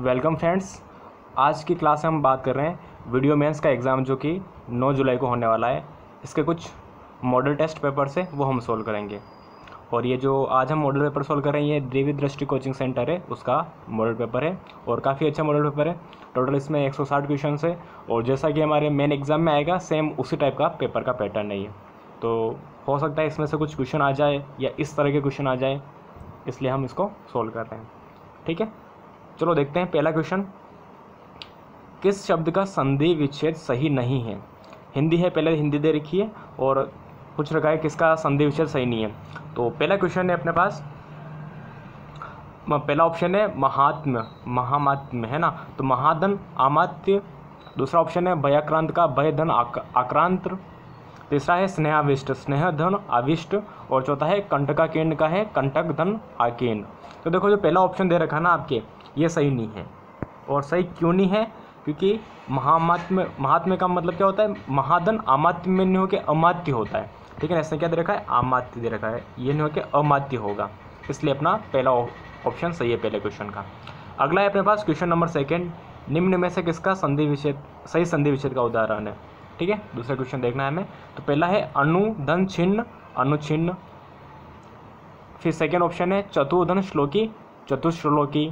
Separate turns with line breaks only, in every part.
Welcome friends, आज की class में हम बात कर रहे हैं वीडियो मेंस का एग्ज़ाम जो कि 9 जुलाई को होने वाला है। इसके कुछ मॉडल टेस्ट पेपर से वो हम सोल्व करेंगे। और ये जो आज हम मॉडल पेपर सोल्व कर रहे हैं, ये देवी दृष्टि कोचिंग सेंटर है, उसका मॉडल पेपर है और काफ़ी अच्छा मॉडल पेपर है। टोटल इसमें 160 क्वेश्चन है और जैसा कि हमारे मेन एग्ज़ाम में आएगा सेम उसी टाइप का पेपर का पैटर्न नहीं है तो हो सकता है इसमें से कुछ क्वेश्चन आ जाए या इस तरह के क्वेश्चन आ जाए, इसलिए हम इसको सोल्व कर रहे हैं। ठीक है? चलो देखते हैं, पहला क्वेश्चन किस शब्द का संधि विच्छेद सही नहीं है? हिंदी है, पहले हिंदी दे रखी है, और पूछ रखा है किसका संधि विच्छेद सही नहीं है। तो पहला क्वेश्चन है अपने पास. पहला ऑप्शन है महात्म, महामात्म, है ना? तो महाधन, आमात्य. दूसरा ऑप्शन है भयाक्रांत का भय, धन आक्रांत. तीसरा है स्नेहाविष्ट, स्नेह, धन, आविष्ट. और चौथा है कंटका केंद्र का है कंटक, धन आकेंद्र तो देखो, जो पहला ऑप्शन दे रखा ना आपके ये सही नहीं है। और सही क्यों नहीं है? क्योंकि महामात्म्य, महात्म्य का मतलब क्या होता है? महाधन अमात्य में नहीं हो के अमात्य होता है। ठीक है ना? इसने क्या दे रखा है? अमात्य दे रखा है। ये नहीं हो के अमात्य होगा। इसलिए अपना पहला ऑप्शन सही है पहले क्वेश्चन का। अगला है अपने पास क्वेश्चन नंबर सेकेंड निम्न में से किसका संधि विच्छेद, सही संधि विच्छेद का उदाहरण है? ठीक है? दूसरा क्वेश्चन देखना है हमें। तो पहला है अनु धन छिन्न अनुछिन्न फिर सेकेंड ऑप्शन है चतुर्धन श्लोकी चतुश्लोकी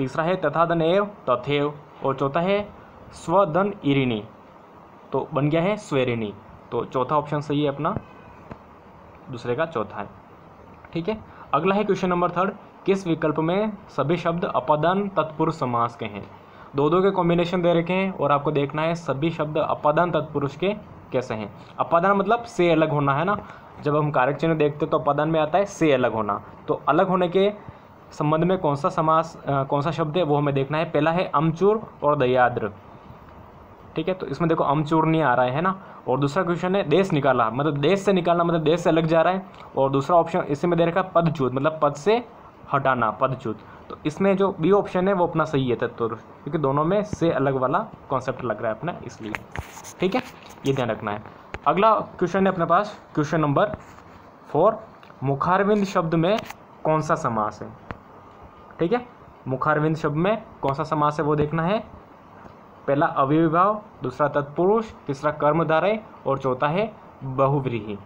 तीसरा है तथाधन एव, तथेव, और चौथा है, स्वधन इरिणी तो बन गया है स्वेरिणी तो चौथा ऑप्शन सही है अपना। दूसरे का चौथा है। ठीक है? अगला है क्वेश्चन नंबर थर्ड किस विकल्प में सभी शब्द अपदान तत्पुरुष समास के हैं? दो दो के कॉम्बिनेशन दे रखे हैं, और आपको देखना है सभी शब्द अपादान तत्पुरुष के कैसे हैं। अपादान मतलब से अलग होना, है ना? जब हम कारक चिन्ह देखते तो अपादान में आता है से अलग होना। तो अलग होने के संबंध में कौन सा समास कौन सा शब्द है, वो हमें देखना है। पहला है अमचूर और दयाद्र। ठीक है तो इसमें देखो अमचूर नहीं आ रहा है ना? और दूसरा क्वेश्चन है देश निकाला मतलब देश से निकालना मतलब देश से अलग जा रहा है। और दूसरा ऑप्शन इसमें दे रखा है पदच्युत मतलब पद से हटाना, पदच्युत। तो इसमें जो बी ऑप्शन है, वो अपना सही है तत्व क्योंकि दोनों में से अलग वाला कॉन्सेप्ट लग रहा है अपना, इसलिए। ठीक है, ये ध्यान रखना है। अगला क्वेश्चन है अपने पास। क्वेश्चन नंबर फोर मुखारविंद शब्द में कौन सा समास है? ठीक है? मुखारविंद शब्द में कौन सा समास है वो देखना है? पहला अविभाव दूसरा तत्पुरुष, तीसरा कर्मधारय और चौथा है बहुव्रीही।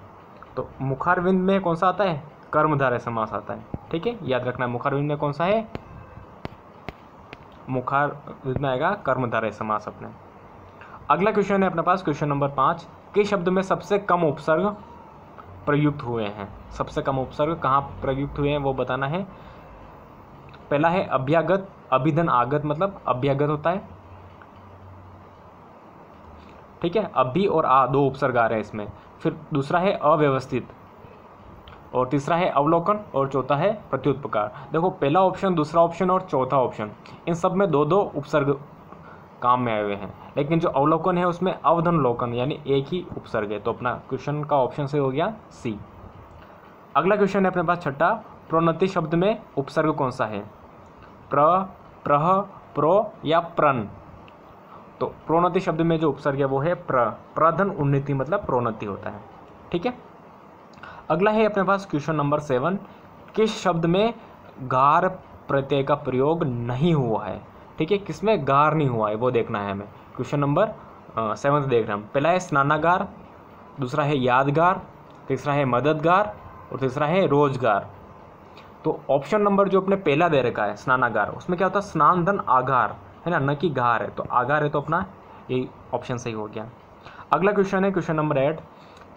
तो मुखारविंद में कौन सा आता है? कर्मधारय समास आता है। ठीक है? याद रखना मुखारविंद में कौन सा है? मुखार में आएगा कर्मधारय समास अपने। अगला क्वेश्चन है अपने पास क्वेश्चन नंबर पाँच। किस शब्द में सबसे कम उपसर्ग प्रयुक्त हुए हैं? सबसे कम उपसर्ग कहाँ प्रयुक्त हुए हैं वो बताना है। पहला है अभ्यागत, अभिधन आगत मतलब अभ्यागत होता है। ठीक है? अभी और आ, दो उपसर्ग आ रहे हैं इसमें। फिर दूसरा है अव्यवस्थित और तीसरा है अवलोकन और चौथा है प्रत्युत्पकार। देखो, पहला ऑप्शन दूसरा ऑप्शन और चौथा ऑप्शन इन सब में दो दो उपसर्ग काम में आए हुए हैं। लेकिन जो अवलोकन है उसमें अवधन लोकन, यानी एक ही उपसर्ग है। तो अपना क्वेश्चन का ऑप्शन से हो गया सी अगला क्वेश्चन है अपने पास छठा। प्रोन्नति शब्द में उपसर्ग कौन सा है? प्र, प्रह, प्रो या प्रन तो प्रोन्नति शब्द में जो उपसर्ग है वो है प्र। प्रधन उन्नति मतलब प्रोन्नति होता है। ठीक है? अगला है अपने पास क्वेश्चन नंबर सेवन किस शब्द में गार प्रत्यय का प्रयोग नहीं हुआ है? ठीक है? किसमें गार नहीं हुआ है? वो देखना है हमें। क्वेश्चन नंबर सेवन्थ देख रहे हैं पहला है स्नानागार, दूसरा है यादगार, तीसरा है मददगार और तीसरा है रोज़गार। तो ऑप्शन नंबर जो अपने पहला दे रखा है, स्नानागार, उसमें क्या होता है? स्नान धन आगार, है ना? न कि गार है। तो आगार है तो अपना यही ऑप्शन सही हो गया। अगला क्वेश्चन है क्वेश्चन नंबर एट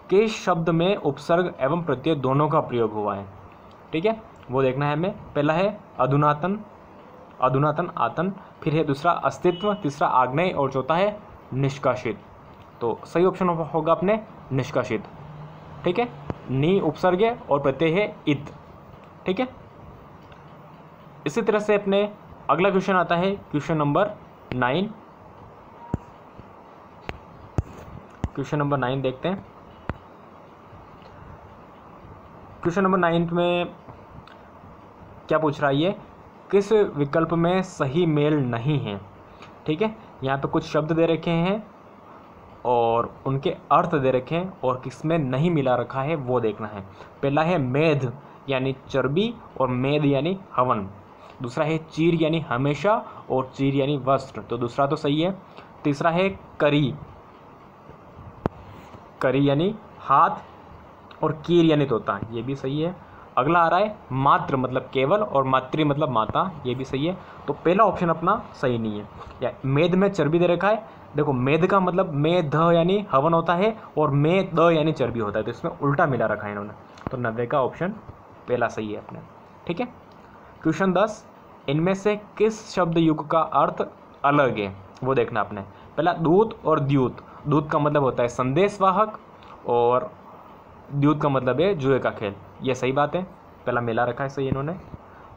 के शब्द में उपसर्ग एवं प्रत्यय दोनों का प्रयोग हुआ है? ठीक है? वो देखना है हमें। पहला है अधुनातन अधुनातन आतन, फिर है दूसरा अस्तित्व, तीसरा आग्नेय, और चौथा है निष्कासित। तो सही ऑप्शन होगा अपने निष्कासित। ठीक है? नी उपसर्ग और प्रत्यय है इत। ठीक है? इसी तरह से अपने अगला क्वेश्चन आता है question number nine question number nine देखते हैं. क्वेश्चन नंबर नाइन्थ में क्या पूछ रहा है ये? किस विकल्प में सही मेल नहीं है? ठीक है? यहाँ पे कुछ शब्द दे रखे हैं और उनके अर्थ दे रखे हैं और किसमें नहीं मिला रखा है वो देखना है। पहला है मेध। यानी चर्बी और मेद यानी हवन। दूसरा है चीर यानी हमेशा और चीर यानी वस्त्र। तो दूसरा तो सही है। तीसरा है करी। करी यानी हाथ और कीर यानी तोता। ये भी सही है। अगला आ रहा है मात्र मतलब केवल और मातृ मतलब माता। ये भी सही है। तो पहला ऑप्शन अपना सही नहीं है। या मेद में चर्बी दे रखा है। देखो, मेद का मतलब मे, ध यानी हवन होता है और मे, द यानी चर्बी होता है। तो इसमें उल्टा मिला रखा है इन्होंने। तो नब्बे का ऑप्शन पहला सही है अपने। ठीक है? क्वेश्चन दस, इनमें से किस शब्द युग का अर्थ अलग है? वो देखना आपने पहला दूत और द्यूत। दूत का मतलब होता है संदेशवाहक और द्यूत का मतलब है जुए का खेल। ये सही बात है। पहला मेला रखा है, सही इन्होंने।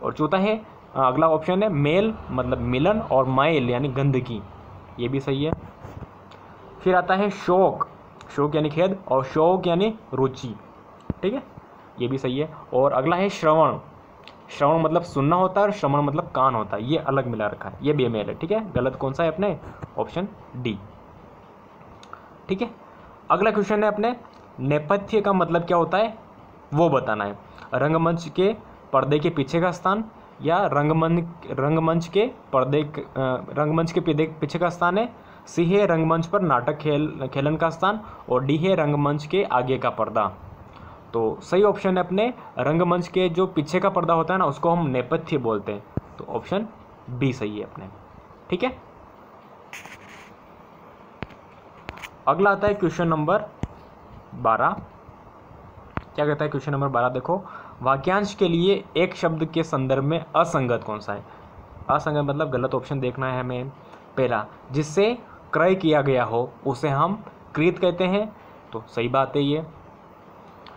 और चौथा है अगला ऑप्शन है मेल मतलब मिलन और माइल, यानी गंदगी। ये भी सही है। फिर आता है शौक। शौक यानी खेद और शौक यानी रुचि। ठीक है? ये भी सही है। और अगला है श्रवण। श्रवण मतलब सुनना होता है और श्रवण मतलब कान होता है। ये अलग मिला रखा है। ये बेमेल है, ठीक है? गलत कौन सा है अपने? Option D. ठीक है? अगला क्वेश्चन है अपने, नेपथ्य का मतलब क्या होता है? वो बताना है। रंगमंच के पर्दे के पीछे का स्थान या रंगमंच रंगमंच के पर्दे रंगमंच के पीछे का स्थान है। सी है रंगमंच पर नाटक खेल, खेलन का स्थान और डी है रंगमंच के आगे का पर्दा। तो सही ऑप्शन है अपने रंगमंच के जो पीछे का पर्दा होता है ना, उसको हम नेपथ्य बोलते हैं। तो ऑप्शन बी सही है अपने। ठीक है? अगला आता है क्वेश्चन नंबर बारह। क्या कहता है क्वेश्चन नंबर बारह? देखो, वाक्यांश के लिए एक शब्द के संदर्भ में असंगत कौन सा है? असंगत मतलब गलत ऑप्शन देखना है हमें। पहला, जिससे क्रय किया गया हो, उसे हम कृत कहते हैं। तो सही बात है ये।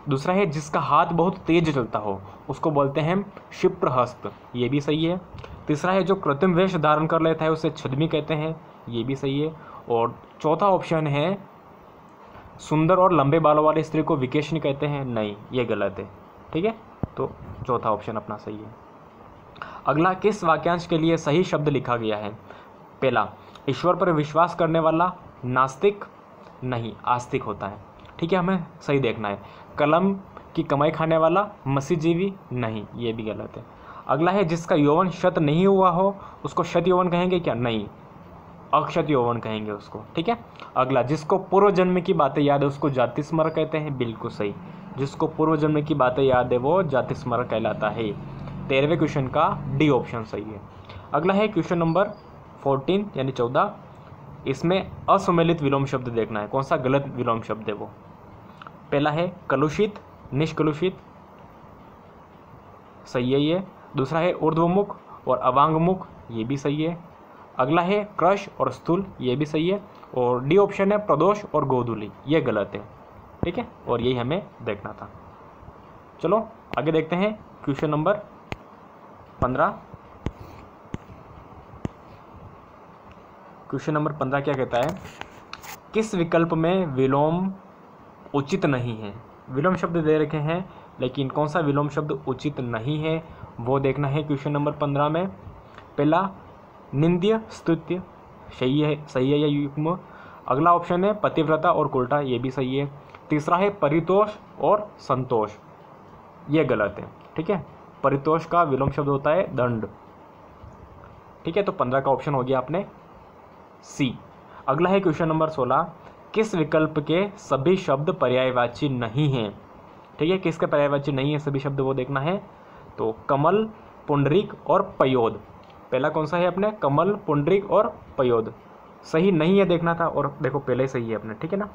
दूसरा है, जिसका हाथ बहुत तेज चलता हो, उसको बोलते हैं क्षिप्र हस्त ये भी सही है। तीसरा है, जो कृत्रिम वेश धारण कर लेता है, उसे छदमी कहते हैं। ये भी सही है। और चौथा ऑप्शन है, सुंदर और लंबे बालों वाली स्त्री को विकेशनी कहते हैं। नहीं, ये गलत है। ठीक है? तो चौथा ऑप्शन अपना सही है। अगला, किस वाक्यांश के लिए सही शब्द लिखा गया है? पहला, ईश्वर पर विश्वास करने वाला नास्तिक? नहीं, आस्तिक होता है। ठीक है, हमें सही देखना है। कलम की कमाई खाने वाला मसीजीवी नहीं, ये भी गलत है। अगला है, जिसका यौवन शत नहीं हुआ हो, उसको शत यौवन कहेंगे क्या? नहीं, अक्षत यौवन कहेंगे उसको, ठीक है? अगला, जिसको पूर्व जन्म की बातें याद है, उसको जाति स्मर कहते हैं, बिल्कुल सही। जिसको पूर्व जन्म की बातें याद है, वो जाति स्मर कहलाता है। तेरहवें क्वेश्चन का डी ऑप्शन सही है। अगला है, क्वेश्चन नंबर फोर्टीन, यानी चौदह, इसमें असुमेलित विलोम शब्द देखना है। कौन सा गलत विलोम शब्द है वो? पहला है कलुषित, निष्कलुषित, सही है ये। दूसरा है ऊर्ध्वमुख और अवांगमुख, ये भी सही है। अगला है क्रश और स्थूल, ये भी सही है। और डी ऑप्शन है प्रदोष और गोधुली, ये गलत है। ठीक है? और यही हमें देखना था। चलो, आगे देखते हैं क्वेश्चन नंबर पंद्रह। क्वेश्चन नंबर पंद्रह क्या कहता है? किस विकल्प में विलोम उचित नहीं है। विलोम शब्द दे रखे हैं, लेकिन कौन सा विलोम शब्द उचित नहीं है, वो देखना है क्वेश्चन नंबर पंद्रह में। पहला, निंद्य स्तुत्य। सही है सही है या युग्म? अगला ऑप्शन है पतिव्रता और उल्टा ये भी सही है। तीसरा है परितोष और संतोष। ये गलत है, ठीक है? परितोष का विलोम शब्द होता है दंड। ठीक है तो पंद्रह का ऑप्शन हो गया आपने सी। अगला है क्वेश्चन नंबर सोलह। किस विकल्प के सभी शब्द पर्यायवाची नहीं हैं? ठीक है, किसके पर्यायवाची नहीं है सभी शब्द वो देखना है। तो कमल, पुंडरिक और पयोद। पहला कौन सा है अपने? कमल, पुंडरिक और पयोद। सही नहीं है देखना था और देखो पहले ही सही है अपने, ठीक है ना?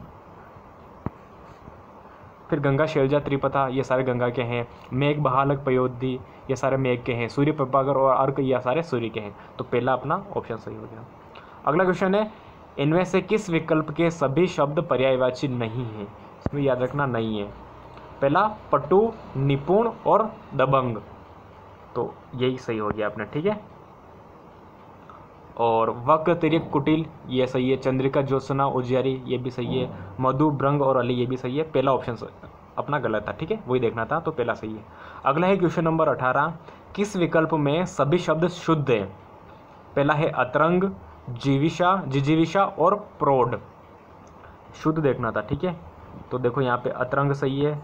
फिर गंगा, शैलजा त्रिपथा ये सारे गंगा के हैं। मेघ, बहालक पयोधी ये सारे मेघ के हैं। सूर्य प्रभाकर और अर्क ये सारे सूर्य के हैं। तो पहला अपना ऑप्शन सही हो गया। अगला क्वेश्चन है इनमें से किस विकल्प के सभी शब्द पर्यायवाची नहीं है? इसमें याद रखना नहीं है। पहला, पटु, निपुण और दबंग। तो यही सही हो गया आपने, ठीक है? और वक्र, तिरिक, कुटिल, ये सही है। चंद्रिका, ज्योत्सना, उजियारी, ये भी सही है। मधु ब्रंग और अली, ये भी सही है। पहला ऑप्शन अपना गलत था, ठीक है? वही देखना था तो पहला सही है। अगला है क्वेश्चन नंबर अठारह। किस विकल्प में सभी शब्द शुद्ध है? पहला है अतरंग जीविशा जिजीविशा और प्रोड शुद्ध देखना था, ठीक है? तो देखो यहाँ पे अतरंग सही है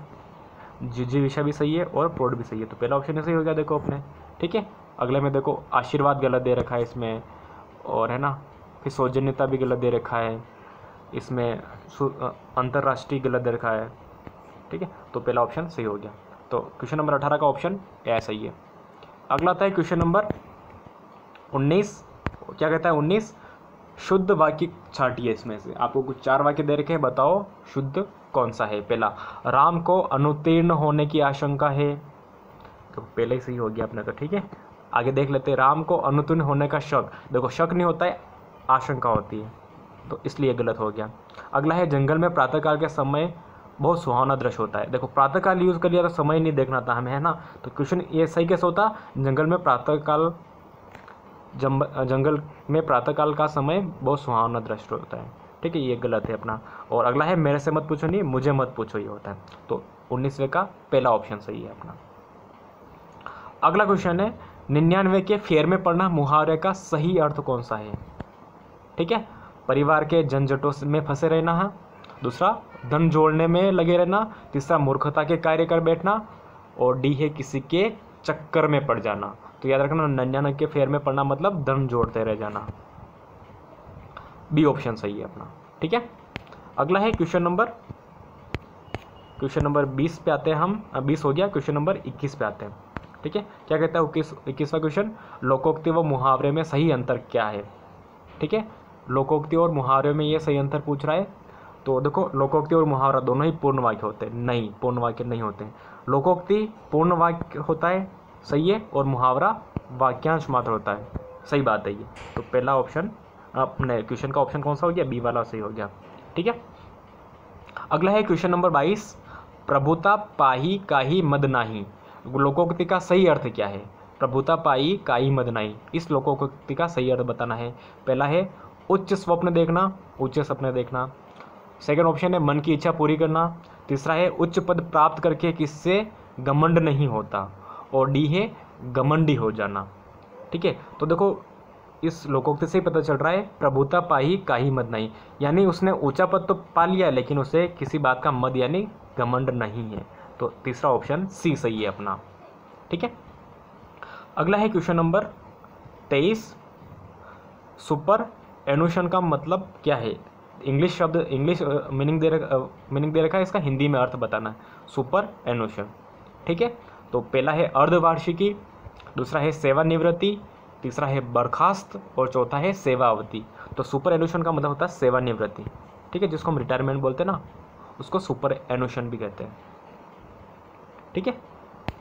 जिजीविशा भी सही है और प्रोड भी सही है। तो पहला ऑप्शन सही हो गया देखो अपने, ठीक है? अगले में देखो आशीर्वाद गलत दे रखा है इसमें, और है ना? फिर सौजन्यता भी गलत दे रखा है, इसमें अंतर्राष्ट्रीय गलत दे रखा है, ठीक है? तो पहला ऑप्शन सही हो गया। तो क्वेश्चन नंबर अठारह का ऑप्शन ए सही है। अगला है क्वेश्चन नंबर उन्नीस क्या कहता है, उन्नीस? शुद्ध वाक्य छाटिए इसमें से। आपको कुछ चार वाक्य दे रखे हैं, बताओ, शुद्ध कौन सा है? पहला, राम को अनुतीर्ण होने की आशंका है। तो पहले ही सही हो गया अपने तो ठीक है? आगे देख लेते हैं, राम को अनुतीर्ण होने का शक। देखो, शक नहीं होता है, आशंका होती है। तो इसलिए गलत हो गया। अगला है, जंगल में प्रातःकाल के समय बहुत सुहावना दृश्य होता है। देखो, प्रातःकाल यूज़ कर लिया तो समय नहीं देखना था हमें, है ना? तो क्वेश्चन ये सही कैसे होता? जंगल में प्रातःकाल जंगल में प्रातःकाल का समय बहुत सुहावना दृश्य होता है। ठीक है, ये गलत है अपना। और अगला है, मेरे से मत पूछो नहीं, मुझे मत पूछो ये होता है। तो उन्नीसवें का पहला ऑप्शन सही है अपना। अगला क्वेश्चन है, निन्यानवे के फेयर में पढ़ना मुहावरे का सही अर्थ कौन सा है? ठीक है, परिवार के झंझटों में फंसे रहना है दूसरा, धन जोड़ने में लगे रहना, तीसरा, मूर्खता के कार्य कर बैठना, और डी है, किसी के चक्कर में पड़ जाना। तो याद रखना निन्यानवे के फेयर में पढ़ना मतलब धन जोड़ते रह जाना। बी ऑप्शन सही है अपना, ठीक है? अगला है क्वेश्चन नंबर क्वेश्चन नंबर बीस पे आते हैं हम। बीस हो गया, क्वेश्चन नंबर इक्कीस पे आते हैं, ठीक है? क्या कहता है इक्कीस इक्कीसवा क्वेश्चन? लोकोक्ति व मुहावरे में सही अंतर क्या है? ठीक है? लोकोक्ति और मुहावरे में ये सही अंतर पूछ रहा है। तो देखो, लोकोक्ति और मुहावरा दोनों ही पूर्ण वाक्य होते हैं। नहीं, पूर्ण वाक्य नहीं होते लोकोक्ति पूर्ण वाक्य होता है सही है और मुहावरा वाक्यांश मात्र होता है। सही बात है ये। तो पहला ऑप्शन अपने क्वेश्चन का ऑप्शन कौन सा हो गया? बी वाला सही हो गया। ठीक है? अगला है क्वेश्चन नंबर बाईस। प्रभुता पाही काही मद नाही। लोकोक्ति का सही अर्थ क्या है? प्रभुता पाई काई मद नाही। इस लोकोक्ति का सही अर्थ बताना है। पहला है, उच्च स्वप्न देखना, उच्च सपने देखना। सेकंड ऑप्शन है, मन की इच्छा पूरी करना। तीसरा है, उच्च पद प्राप्त करके किससे? घमंड नहीं होता। और डी है घमंडी हो जाना। ठीक है? तो देखो, इस लोकोक्ति से ही पता चल रहा है, प्रभुता पाही काही मत नहीं। यानी उसने ऊँचा पद तो पा लिया, लेकिन उसे किसी बात का मद यानी घमंड नहीं है। तो तीसरा ऑप्शन सी सही है अपना। ठीक है? अगला है क्वेश्चन नंबर तेईस। सुपर एनुशन का मतलब क्या है? इंग्लिश शब्द, इंग्लिश मीनिंग दे रखा मीनिंग दे रखा है, इसका हिंदी में अर्थ बताना है। Superannuation. ठीक है? तो पहला है अर्धवार्षिकी, दूसरा है सेवानिवृत्ति, तीसरा है बर्खास्त और चौथा है सेवावती तो सुपर एनुशन का मतलब होता है सेवानिवृत्ति। ठीक है, जिसको हम रिटायरमेंट बोलते हैं ना, उसको सुपर एनुशन भी कहते हैं। ठीक है,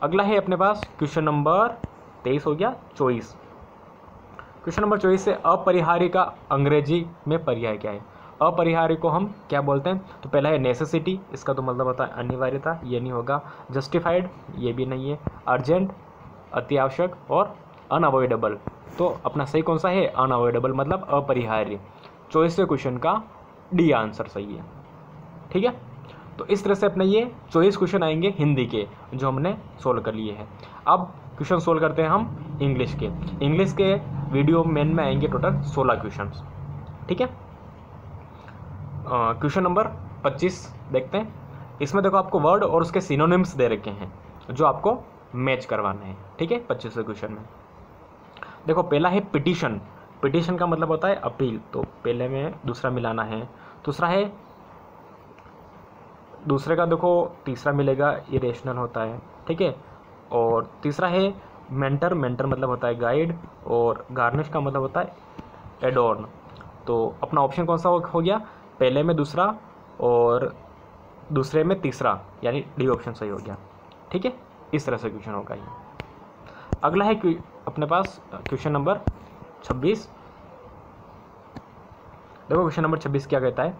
अगला है अपने पास क्वेश्चन नंबर तेईस हो गया, चौबीस। क्वेश्चन नंबर चौबीस से अपरिहार्य का अंग्रेज़ी में पर्याय क्या है? अपरिहार्य को हम क्या बोलते हैं? तो पहला है नेसेसिटी इसका तो मतलब होता है अनिवार्यता, ये नहीं होगा। जस्टिफाइड ये भी नहीं है। अर्जेंट अति आवश्यक और अनअवॉइडेबल तो अपना सही कौन सा है? अनअवॉइडेबल मतलब अपरिहार्य। चौबीसवें क्वेश्चन का डी आंसर सही है। ठीक है? तो इस तरह से अपने ये चौबीस क्वेश्चन आएँगे हिंदी के, जो हमने सोल्व कर लिए हैं। अब क्वेश्चन सोल्व करते हैं हम इंग्लिश के। इंग्लिश के वीडियो मेन में आएँगे टोटल सोलह क्वेश्चन ठीक है? क्वेश्चन नंबर पच्चीस देखते हैं। इसमें देखो आपको वर्ड और उसके सिनोनिम्स दे रखे हैं, जो आपको मैच करवाने हैं। ठीक है, पच्चीसवें क्वेश्चन में। देखो, पहला है पिटिशन पिटिशन का मतलब होता है अपील तो पहले में दूसरा मिलाना है। दूसरा है, दूसरे का देखो तीसरा मिलेगा इरेशनल होता है। ठीक है, और तीसरा है मेंटर मेंटर मतलब होता है गाइड और गार्निश का मतलब होता है एडोर्न तो अपना ऑप्शन कौन सा हो गया? पहले में दूसरा और दूसरे में तीसरा, यानी डी ऑप्शन सही हो गया। ठीक है? इस तरह से क्वेश्चन होगा ये। अगला है अपने पास क्वेश्चन नंबर छब्बीस। देखो क्वेश्चन नंबर छब्बीस क्या कहता है?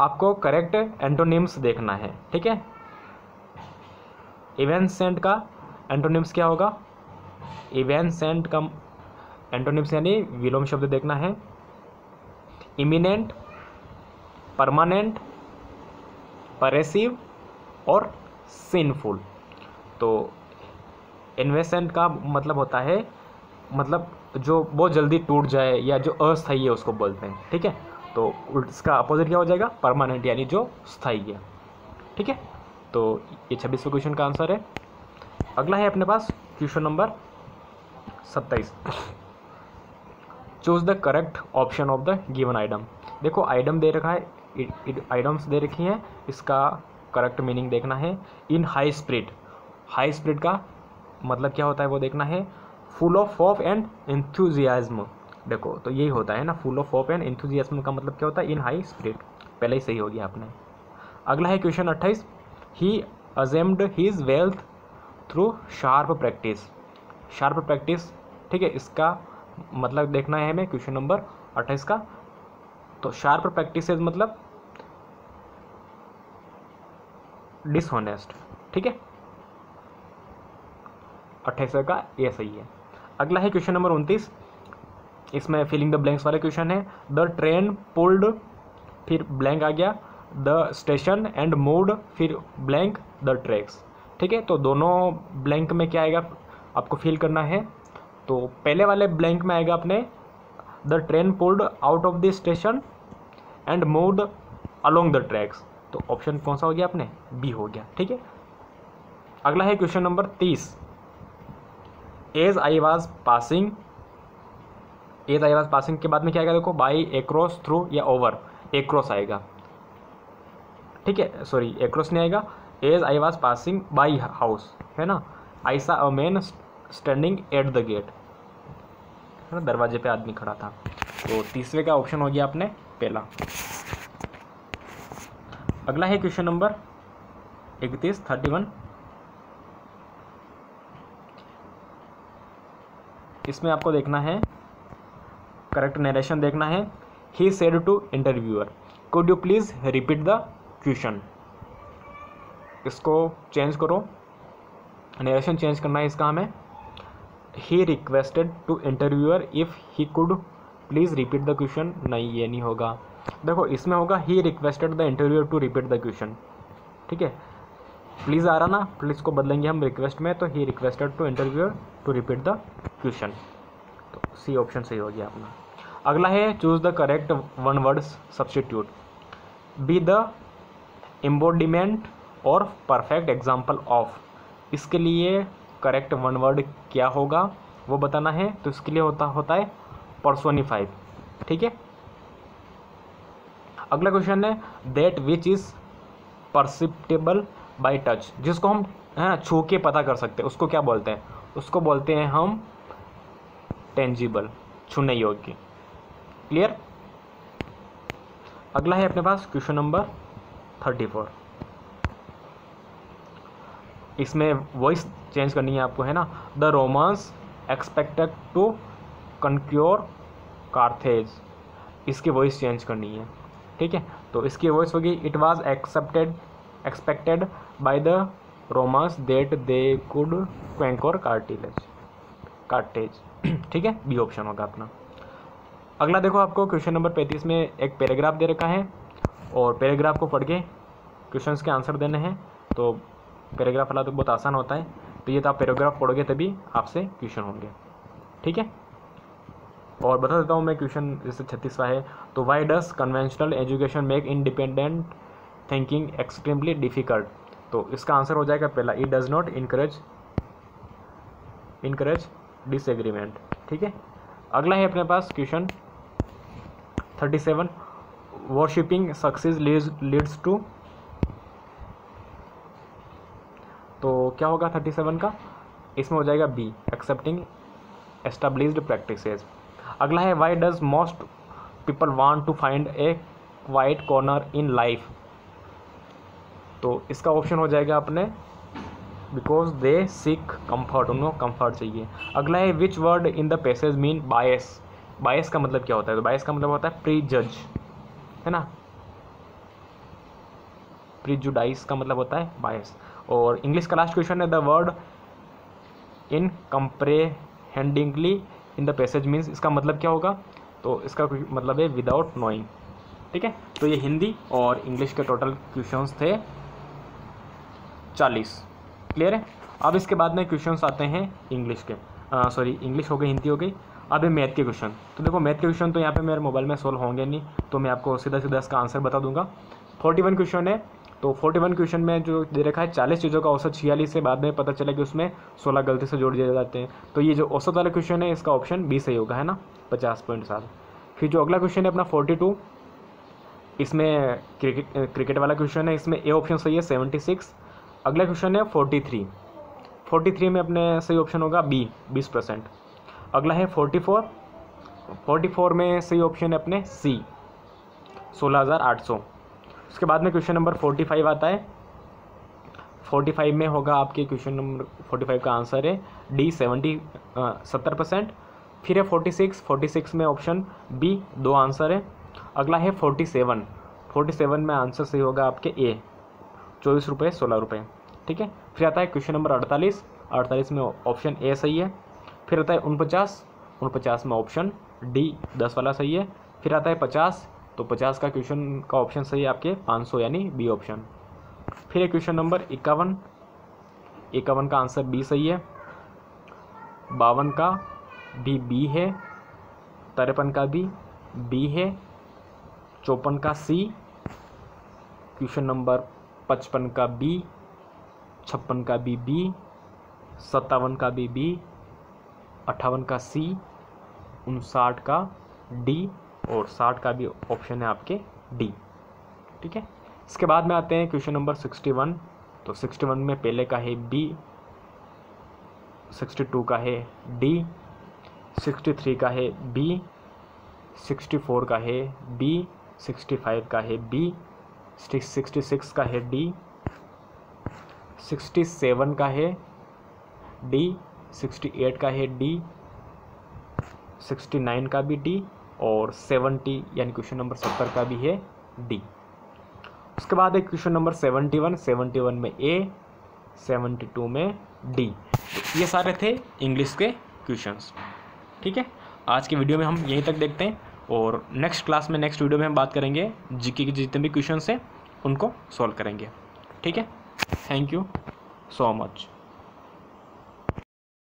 आपको करेक्ट एंटोनिम्स देखना है। ठीक है? इवेंसेंट का एंटोनिम्स क्या होगा? इवेंसेंट का एंटोनिम्स यानी विलोम शब्द देखना है। इमिनेंट, परमानेंट, परेसिव और सिनफुल। तो इन्वेसेंट का मतलब होता है मतलब जो बहुत जल्दी टूट जाए या जो अस्थाई है उसको बोलते हैं, ठीक है? तो इसका अपोजिट क्या हो जाएगा? परमानेंट यानी जो स्थायी है, ठीक है? तो ये छब्बीसवें क्वेश्चन का आंसर है। अगला है अपने पास क्वेश्चन नंबर सत्ताईस। Choose the correct option of the given item देखो आइटम दे रखा है आइटम्स दे रखी हैं, इसका करेक्ट मीनिंग देखना है। In high spirit high spirit का मतलब क्या होता है वो देखना है? Full of of and enthusiasm देखो तो यही होता है ना full of of and enthusiasm का मतलब क्या होता है? इन हाई स्प्रिट पहले ही सही हो गया आपने। अगला है क्वेश्चन अट्ठाईस। He अजेम्ड his wealth through sharp practice sharp practice ठीक है, इसका मतलब देखना है हमें क्वेश्चन नंबर अट्ठाईस का। तो शार्प प्रैक्टिस मतलब डिसऑनेस्ट ठीक है? अट्ठाईस का ये सही है। अगला है क्वेश्चन नंबर उनतीस। इसमें फिलिंग द ब्लैंक्स वाला क्वेश्चन है। द ट्रेन पुल्ड फिर ब्लैंक आ गया। द स्टेशन एंड मूड फिर ब्लैंक द ट्रैक्स ठीक है? तो दोनों ब्लैंक में क्या आएगा? आपको फिल करना है। तो पहले वाले ब्लैंक में आएगा अपने the train pulled out of the station and moved along the tracks तो ऑप्शन कौन सा हो गया अपने? बी हो गया, ठीक है? अगला है क्वेश्चन नंबर तीस. As I was passing as I was passing के बाद में क्या आएगा देखो? बाई एक्रॉस थ्रू या ओवर एक्रॉस आएगा। ठीक है? सॉरी एक्रॉस नहीं आएगा। As I was passing by house है ना? I saw a man standing at the gate है ना? दरवाजे पे आदमी खड़ा था। तो तीसरे का ऑप्शन हो गया आपने पहला। अगला है क्वेश्चन नंबर इकतीस थर्टी वन इसमें आपको देखना है करेक्ट नरेशन देखना है। He said to interviewer could you please repeat the question इसको चेंज करो। नरेशन चेंज करना है, इसका हमें। He requested to interviewer if he could please repeat the question नहीं, ये नहीं होगा। देखो, इसमें होगा he requested the interviewer to repeat the question ठीक है? प्लीज़ आ रहा ना? प्लीज़ को बदलेंगे हम रिक्वेस्ट में तो he requested to interviewer to repeat the question तो सी ऑप्शन सही हो गया अपना। अगला है choose the correct one word substitute be the embodiment और परफेक्ट एग्ज़ाम्पल ऑफ़ इसके लिए करेक्ट वन वर्ड क्या होगा, वो बताना है तो इसके लिए होता होता है परसोनीफाइड ठीक है? अगला क्वेश्चन है that which is perceptible by touch जिसको हम, है छू के पता कर सकते हैं, उसको क्या बोलते हैं? उसको बोलते हैं हम टेंजिबल छूने योग्य। क्लियर अगला है अपने पास क्वेश्चन नंबर थर्टी फोर इसमें वॉइस चेंज करनी है आपको, है ना? The Romans expected to conquer Carthage इसकी वॉइस चेंज करनी है, ठीक है? तो इसकी वॉइस होगी it was accepted expected by the Romans that they could conquer cartilage Carthage ठीक है? बी ऑप्शन होगा अपना। अगला देखो आपको क्वेश्चन नंबर पैंतीस में एक पैराग्राफ दे रखा है और पैराग्राफ को पढ़ के क्वेश्चंस के आंसर देने हैं। तो पैराग्राफ वाला तो बहुत आसान होता है। तो ये तो आप पैराग्राफ पढ़ोगे तभी आपसे क्वेश्चन होंगे। ठीक है? और बता देता हूँ मैं क्वेश्चन, जैसे छत्तीसवा है तो why does conventional education make independent thinking extremely difficult तो इसका आंसर हो जाएगा पहला it does not encourage encourage disagreement ठीक है? अगला है अपने पास question thirty seven worshipping success leads to तो क्या होगा थर्टी सेवन का? इसमें हो जाएगा बी एक्सेप्टिंग एस्टेब्लिश्ड प्रैक्टिसेस अगला है why does most people want to find a white corner in life तो इसका ऑप्शन हो जाएगा अपने बिकॉज़ दे सीक कंफर्ट उनको कंफर्ट चाहिए। अगला है which word in the passage mean bias bias का मतलब क्या होता है? तो बायस का मतलब होता है प्री जज है ना? प्रीजुडाइस का मतलब होता है बायस और इंग्लिश का लास्ट क्वेश्चन है the word in comprehendingly in the passage means इसका मतलब क्या होगा? तो इसका मतलब है विदाउट नोइंग ठीक है? तो ये हिंदी और इंग्लिश के टोटल क्वेश्चंस थे। चालीस। क्लियर है? अब इसके बाद में क्वेश्चंस आते हैं इंग्लिश के। सॉरी इंग्लिश हो गई, हिंदी हो गई। अब है मैथ के क्वेश्चन तो देखो मैथ के क्वेश्चन तो यहाँ पे मेरे मोबाइल में सोल्व होंगे नहीं तो मैं आपको सीधा सीधा इसका आंसर बता दूँगा। फोर्टी वन क्वेश्चन है। तो फोर्टी वन क्वेश्चन में जो दे रखा है, चालीस चीज़ों का औसत छियालीस से बाद में पता चला कि उसमें सोलह गलती से जोड़ दिए जाते हैं। तो ये जो औसत वाला क्वेश्चन है, इसका ऑप्शन बी सही होगा, है ना? पचास पॉइंट सात। फिर जो अगला क्वेश्चन है, अपना फोर्टी टू। इसमें क्रिकेट क्रिकेट वाला क्वेश्चन है, इसमें ए ऑप्शन सही है सेवेंटी सिक्स अगला क्वेश्चन है फोर्टी थ्री फोर्टी थ्री में अपने सही ऑप्शन होगा बी बीस परसेंट अगला है फोर्टी फोर फोर्टी फोर में सही ऑप्शन है अपने सी सोलह हज़ार आठ सौ। उसके बाद में क्वेश्चन नंबर फोर्टी फाइव आता है। फोर्टी फाइव में होगा आपके क्वेश्चन नंबर फोर्टी फाइव का आंसर है। डी सेवेंटी सत्तर परसेंट फिर है फोर्टी सिक्स फोर्टी सिक्स में ऑप्शन बी दो आंसर है। अगला है फोर्टी सेवन फोर्टी सेवन में आंसर सही होगा आपके ए चौबीस रुपये सोलह रुपये ठीक है? फिर आता है क्वेश्चन नंबर अड़तालीस। अड़तालीस में ऑप्शन ए सही है। फिर आता है उनपचास। उनपचास में ऑप्शन डी दस वाला सही है। फिर आता है पचास। तो पचास का क्वेश्चन का ऑप्शन सही है आपके पाँच सौ, यानी बी ऑप्शन फिर है क्वेश्चन नंबर इक्यावन। इक्यावन का आंसर बी सही है। बावन का भी बी है। तिरपन का भी बी है। चौपन का सी क्वेश्चन नंबर पचपन का बी छप्पन का भी बी सत्तावन का भी बी अट्ठावन का सी उनसाठ का डी और साठ का भी ऑप्शन है आपके डी ठीक है? इसके बाद में आते हैं क्वेश्चन नंबर सिक्सटी वन तो सिक्सटी वन में पहले का है बी सिक्सटी टू का है डी सिक्सटी थ्री का है बी सिक्सटी फोर का है बी सिक्सटी फाइव का है बी सिक्सटी सिक्स का है डी सिक्सटी सेवन का है डी सिक्सटी एट का है डी सिक्सटी नाइन का भी डी और सेवेंटी यानी क्वेश्चन नंबर सत्तर का भी है डी। उसके बाद है question number seventy one seventy one में ए सेवेंटी टू में डी। ये सारे थे इंग्लिश के क्वेश्चंस। ठीक है? आज की वीडियो में हम यहीं तक देखते हैं और नेक्स्ट क्लास में, नेक्स्ट वीडियो में हम बात करेंगे। जीके के जितने भी क्वेश्चन हैं, उनको सॉल्व करेंगे। ठीक है? Thank you so much.